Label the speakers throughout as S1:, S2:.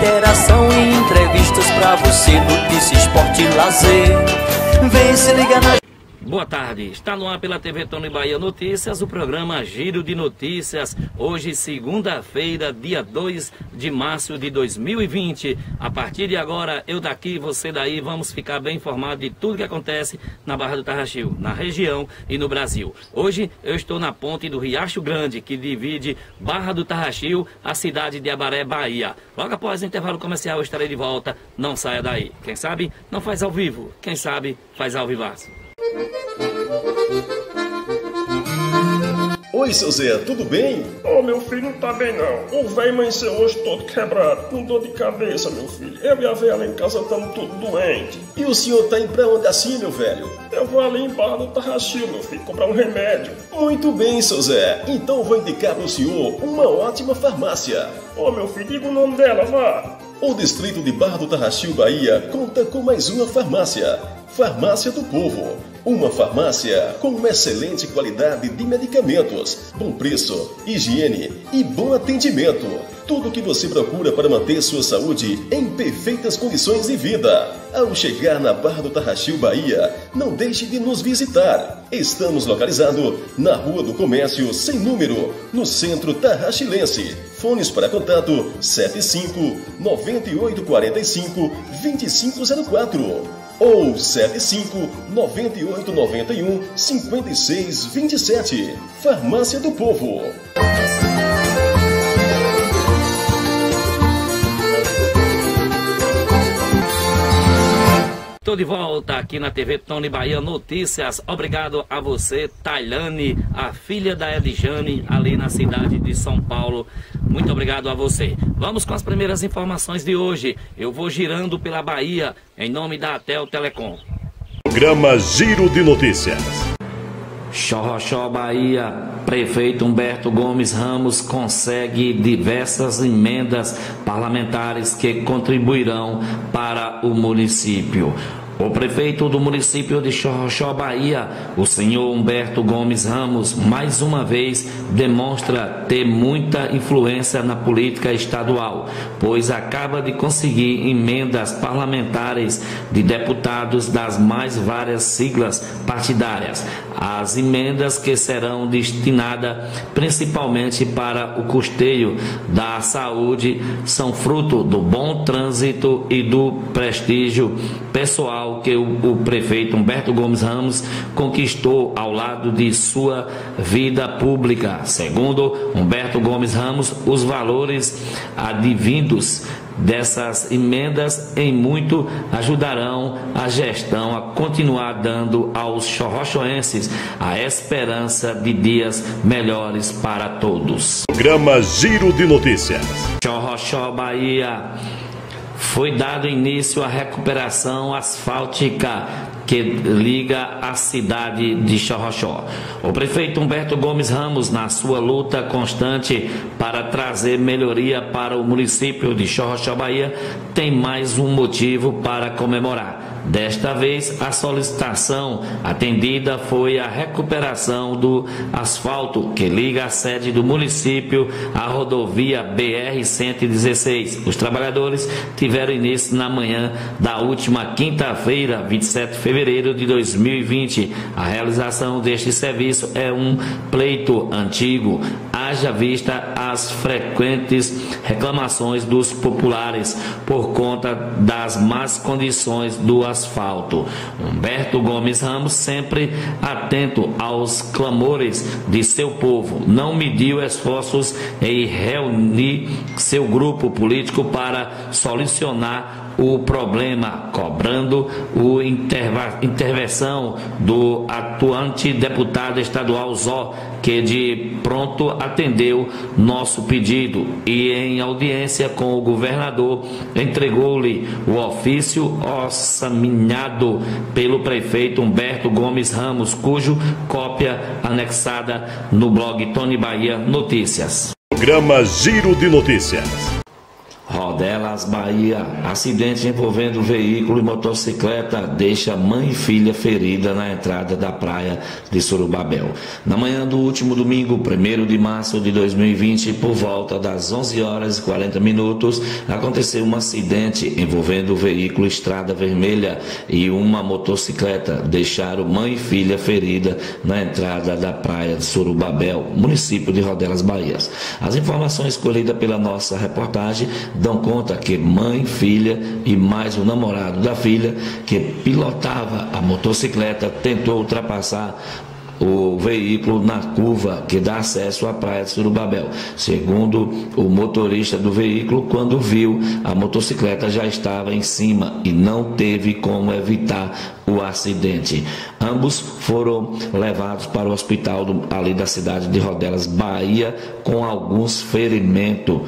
S1: interação e entrevistas pra você Notícia, esporte e lazer. Vem se liga na
S2: Boa tarde, está no ar pela TV Tony Bahia Notícias, o programa Giro de Notícias. Hoje, segunda-feira, dia 2 de março de 2020. A partir de agora, eu daqui, você daí, vamos ficar bem informado de tudo que acontece na Barra do Tarraxil, na região e no Brasil. Hoje, eu estou na ponte do Riacho Grande, que divide Barra do Tarraxil, a cidade de Abaré, Bahia. Logo após o intervalo comercial, eu estarei de volta. Não saia daí. Quem sabe, não faz ao vivo. Quem sabe, faz ao vivaço.
S3: Oi, seu Zé, tudo bem?
S4: Oh, meu filho não tá bem não. O velho amanheceu hoje todo quebrado, com dor de cabeça, meu filho. Eu e a velha lá em casa estamos tudo doentes.
S3: E o senhor tá indo pra onde assim, meu velho?
S4: Eu vou ali em Barra do Tarraxil, meu filho, comprar um remédio.
S3: Muito bem, seu Zé. Então vou indicar pro senhor uma ótima farmácia.
S4: Oh, meu filho, diga o nome dela, vá.
S3: O distrito de Barra do Tarraxil, Bahia, conta com mais uma farmácia. Farmácia do Povo. Uma farmácia com uma excelente qualidade de medicamentos, bom preço, higiene e bom atendimento. Tudo o que você procura para manter sua saúde em perfeitas condições de vida. Ao chegar na Barra do Tarraxil, Bahia, não deixe de nos visitar. Estamos localizados na Rua do Comércio, sem número, no centro tarraxilense. Fones para contato 75 9845 2504 ou 75 98 91 56 27. Farmácia do Povo.
S2: Estou de volta aqui na TV Tony Bahia Notícias. Obrigado a você, Tailane, a filha da Edjane, ali na cidade de São Paulo. Muito obrigado a você. Vamos com as primeiras informações de hoje. Eu vou girando pela Bahia em nome da Atel Telecom.
S3: Programa Giro de Notícias.
S2: Xorroxó, Bahia, prefeito Humberto Gomes Ramos consegue diversas emendas parlamentares que contribuirão para o município. O prefeito do município de Xorroxó, Bahia, o senhor Humberto Gomes Ramos, mais uma vez demonstra ter muita influência na política estadual, pois acaba de conseguir emendas parlamentares de deputados das mais várias siglas partidárias. As emendas que serão destinadas principalmente para o custeio da saúde são fruto do bom trânsito e do prestígio pessoal que o, o prefeito Humberto Gomes Ramos conquistou ao lado de sua vida pública. Segundo Humberto Gomes Ramos, os valores advindos dessas emendas em muito ajudarão a gestão a continuar dando aos chorrochoenses a esperança de dias melhores para todos.
S3: Programa Giro de Notícias.
S2: Chorrochó Bahia foi dado início à recuperação asfáltica que liga a cidade de Xorroxó. O prefeito Humberto Gomes Ramos, na sua luta constante para trazer melhoria para o município de Xorroxó, Bahia, tem mais um motivo para comemorar. Desta vez, a solicitação atendida foi a recuperação do asfalto que liga a sede do município à rodovia BR-116. Os trabalhadores tiveram início na manhã da última quinta-feira, 27 de fevereiro de 2020. A realização deste serviço é um pleito antigo, haja vista as frequentes reclamações dos populares por conta das más condições do asfalto. Humberto Gomes Ramos, sempre atento aos clamores de seu povo, não mediu esforços em reunir seu grupo político para solucionar o problema, cobrando o intervenção do atuante deputado estadual Zó, que de pronto atendeu nosso pedido e em audiência com o governador entregou-lhe o ofício orçaminhado pelo prefeito Humberto Gomes Ramos, cujo cópia anexada no blog Tony Bahia Notícias.
S3: Programa Giro de Notícias.
S2: Rodelas, Bahia. Acidente envolvendo veículo e motocicleta deixa mãe e filha ferida na entrada da praia de Surubabel. Na manhã do último domingo, 1 de março de 2020, por volta das 11 horas e 40 minutos, aconteceu um acidente envolvendo o veículo Estrada Vermelha e uma motocicleta. Deixaram mãe e filha ferida na entrada da praia de Surubabel, município de Rodelas, Bahia. As informações colhidas pela nossa reportagem dão conta que mãe, filha e mais o namorado da filha, que pilotava a motocicleta, tentou ultrapassar o veículo na curva que dá acesso à praia de Surubabel. Segundo o motorista do veículo, quando viu, a motocicleta já estava em cima e não teve como evitar o acidente. Ambos foram levados para o hospital do, ali da cidade de Rodelas, Bahia, com alguns ferimentos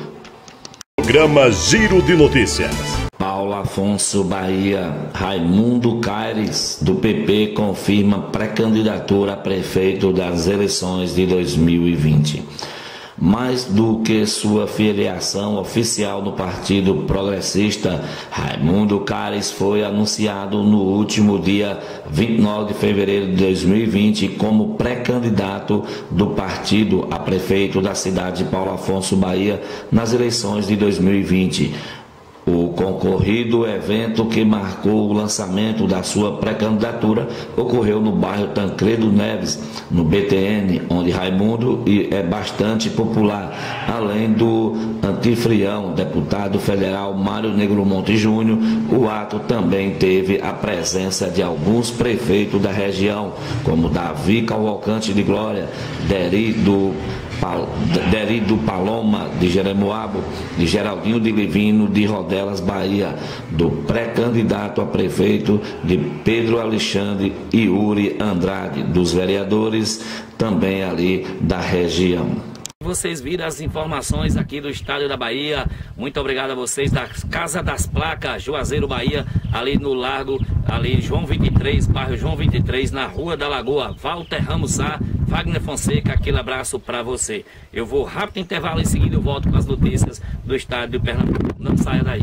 S5: Programa Giro de Notícias.
S2: Paulo Afonso Bahia, Raimundo Caires, do PP, confirma pré-candidatura a prefeito das eleições de 2020 mais do que sua filiação oficial no Partido Progressista, Raimundo Cares foi anunciado no último dia 29 de fevereiro de 2020 como pré-candidato do partido a prefeito da cidade de Paulo Afonso Bahia nas eleições de 2020 o concorrido evento que marcou o lançamento da sua pré-candidatura ocorreu no bairro Tancredo Neves, no BTN, onde Raimundo é bastante popular, além do antifrião, deputado federal Mário Negro Monte Júnior. O ato também teve a presença de alguns prefeitos da região, como Davi Cavalcante de Glória, Deri do Deri do Paloma, de Jeremoabo, de Geraldinho de Livino, de Rodelas, Bahia, do pré-candidato a prefeito de Pedro Alexandre e Uri Andrade, dos vereadores também ali da região.
S6: Vocês viram as informações aqui do Estádio da Bahia. Muito obrigado a vocês da Casa das Placas, Juazeiro, Bahia, ali no Largo, ali João 23, bairro João 23, na Rua da Lagoa. Walter Ramos A, Wagner Fonseca, aquele abraço para você. Eu vou rápido intervalo em seguida eu volto com as notícias do Estádio do Pernambuco. Não saia daí.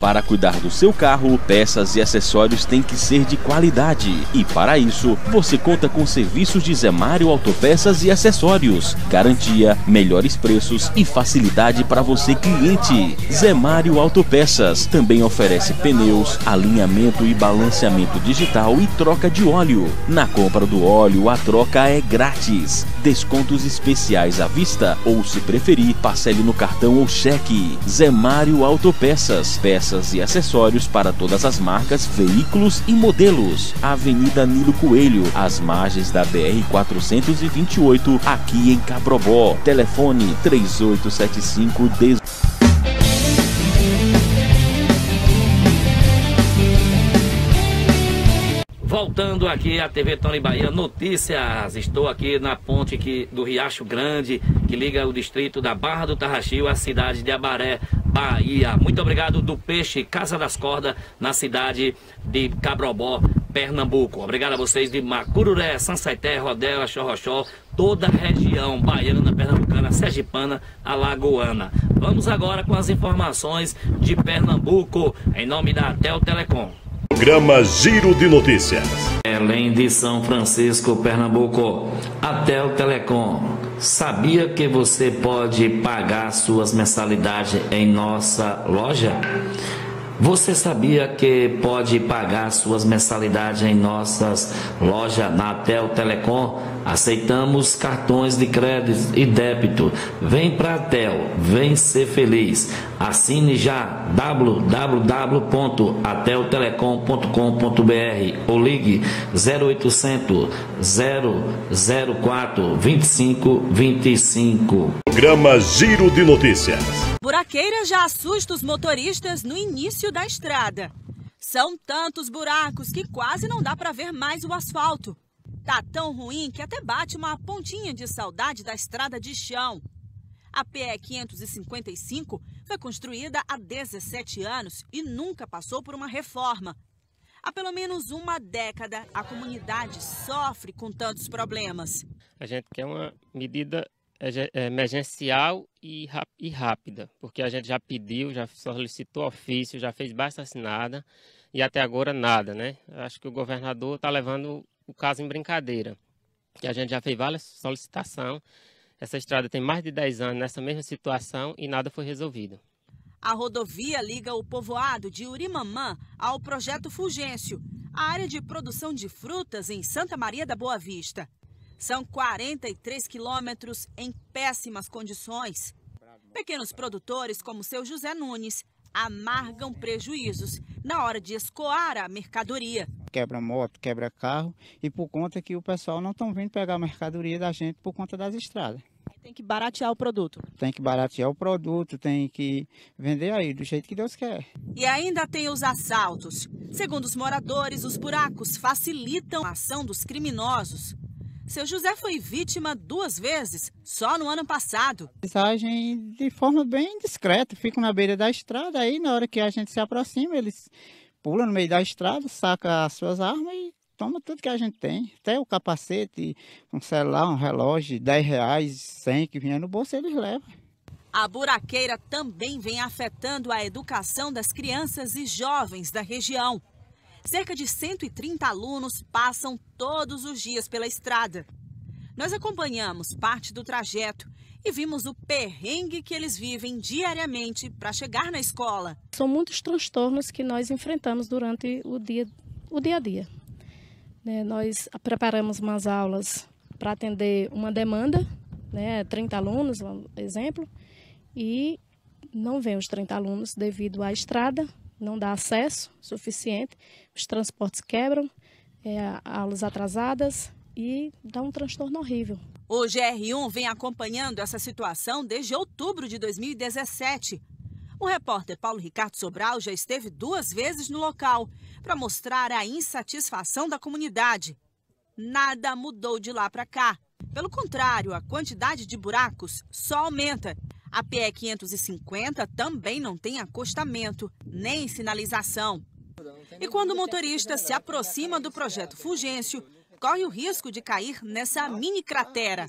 S5: Para cuidar do seu carro, peças e acessórios têm que ser de qualidade. E para isso, você conta com serviços de Zemário Autopeças e Acessórios. Garantia, melhores preços e facilidade para você cliente. Zemário Autopeças também oferece pneus, alinhamento e balanceamento digital e troca de óleo. Na compra do óleo, a troca é grátis. Descontos especiais à vista ou, se preferir, parcele no cartão ou cheque. Zemário Autopeças. Peças peças e acessórios para todas as marcas, veículos e modelos. Avenida Nilo Coelho, às margens da BR 428, aqui em Cabrobó. Telefone 3875
S6: Voltando aqui à TV Tony Bahia, notícias. Estou aqui na ponte que, do Riacho Grande, que liga o distrito da Barra do Tarraxil à cidade de Abaré, Bahia. Muito obrigado do Peixe Casa das Cordas, na cidade de Cabrobó, Pernambuco. Obrigado a vocês de Macururé, Sansaité, Rodela, Xorroxó, toda a região baiana, pernambucana, sergipana, alagoana. Vamos agora com as informações de Pernambuco, em nome da Tel Telecom.
S5: Programa Giro de Notícias.
S2: Além de São Francisco, Pernambuco, até o Telecom. Sabia que você pode pagar suas mensalidades em nossa loja? Você sabia que pode pagar suas mensalidades em nossas lojas na Tel Telecom? Aceitamos cartões de crédito e débito. Vem para a Tel, vem ser feliz. Assine já www.ateltelecom.com.br ou ligue 0800 004 2525.
S5: Programa Giro de Notícias.
S7: Buraqueira já assusta os motoristas no início da estrada. São tantos buracos que quase não dá para ver mais o asfalto. Tá tão ruim que até bate uma pontinha de saudade da estrada de chão. A PE 555 foi construída há 17 anos e nunca passou por uma reforma. Há pelo menos uma década, a comunidade sofre com tantos problemas.
S8: A gente quer uma medida emergencial e, e rápida, porque a gente já pediu, já solicitou ofício, já fez baixa assinada e até agora nada, né? Acho que o governador está levando o caso em brincadeira. E a gente já fez várias solicitações. Essa estrada tem mais de 10 anos nessa mesma situação e nada foi resolvido.
S7: A rodovia liga o povoado de Urimamã ao projeto Fulgêncio, a área de produção de frutas em Santa Maria da Boa Vista. São 43 quilômetros em péssimas condições. Pequenos produtores, como seu José Nunes, amargam prejuízos na hora de escoar a mercadoria.
S9: Quebra moto, quebra carro e por conta que o pessoal não estão vindo pegar a mercadoria da gente por conta das estradas.
S7: Tem que baratear o produto.
S9: Tem que baratear o produto, tem que vender aí do jeito que Deus quer.
S7: E ainda tem os assaltos. Segundo os moradores, os buracos facilitam a ação dos criminosos. Seu José foi vítima duas vezes, só no ano passado.
S9: Eles agem de forma bem discreta, ficam na beira da estrada, aí na hora que a gente se aproxima, eles pulam no meio da estrada, sacam as suas armas e toma tudo que a gente tem. Até o capacete, um celular, um relógio, 10 reais, 100 que vinha no bolso, eles levam.
S7: A buraqueira também vem afetando a educação das crianças e jovens da região. Cerca de 130 alunos passam todos os dias pela estrada. Nós acompanhamos parte do trajeto e vimos o perrengue que eles vivem diariamente para chegar na escola.
S10: São muitos transtornos que nós enfrentamos durante o dia, o dia a dia. Né, nós preparamos umas aulas para atender uma demanda, né, 30 alunos, exemplo, e não vem os 30 alunos devido à estrada, não dá acesso suficiente, os transportes quebram, é, aulas atrasadas e dá um transtorno horrível.
S7: O GR1 vem acompanhando essa situação desde outubro de 2017. O repórter Paulo Ricardo Sobral já esteve duas vezes no local para mostrar a insatisfação da comunidade. Nada mudou de lá para cá. Pelo contrário, a quantidade de buracos só aumenta a PE 550 também não tem acostamento nem sinalização. E quando o motorista se aproxima do projeto Fulgêncio, corre o risco de cair nessa mini cratera.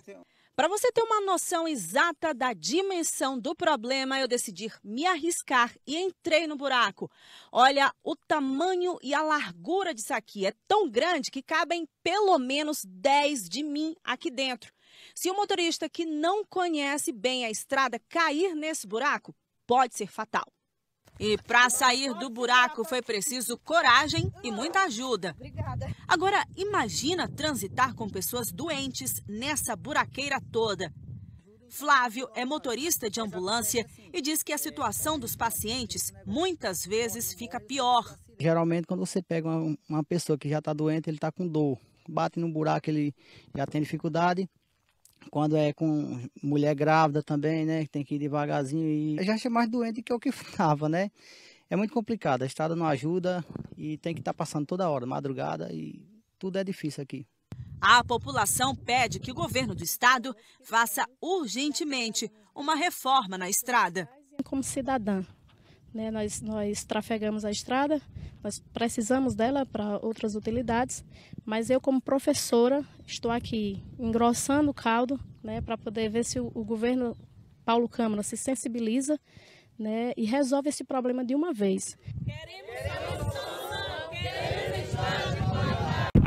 S7: Para você ter uma noção exata da dimensão do problema, eu decidi me arriscar e entrei no buraco. Olha, o tamanho e a largura disso aqui é tão grande que cabem pelo menos 10 de mim aqui dentro. Se o motorista que não conhece bem a estrada cair nesse buraco, pode ser fatal. E para sair do buraco foi preciso coragem e muita ajuda. Agora, imagina transitar com pessoas doentes nessa buraqueira toda. Flávio é motorista de ambulância e diz que a situação dos pacientes muitas vezes fica pior.
S9: Geralmente, quando você pega uma, uma pessoa que já está doente, ele está com dor. Bate no buraco, ele já tem dificuldade quando é com mulher grávida também, né? Tem que ir devagarzinho e eu já achei mais doente que o que estava, né? É muito complicado, a estrada não ajuda e tem que estar tá passando toda hora, madrugada e tudo é difícil aqui.
S7: A população pede que o governo do estado faça urgentemente uma reforma na estrada.
S10: Como cidadã, né? Nós, nós trafegamos a estrada, nós precisamos dela para outras utilidades, mas eu, como professora, estou aqui engrossando o caldo né, para poder ver se o, o governo Paulo Câmara se sensibiliza né, e resolve esse problema de uma vez. Queremos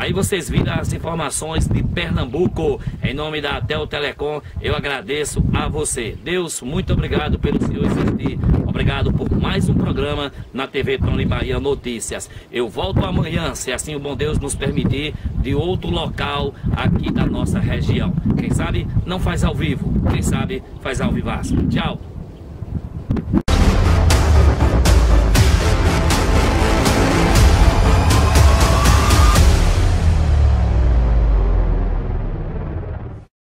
S6: Aí vocês viram as informações de Pernambuco. Em nome da Tel Telecom, eu agradeço a você. Deus, muito obrigado pelo senhor existir. Obrigado por mais um programa na TV Tony Bahia Notícias. Eu volto amanhã, se assim o bom Deus nos permitir, de outro local aqui da nossa região. Quem sabe não faz ao vivo, quem sabe faz ao vivaço. Tchau.